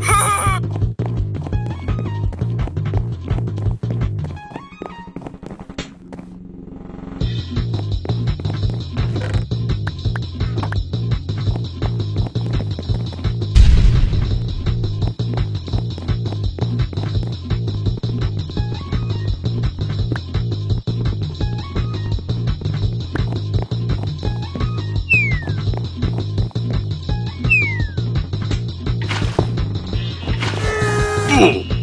哈哈哈 Boom!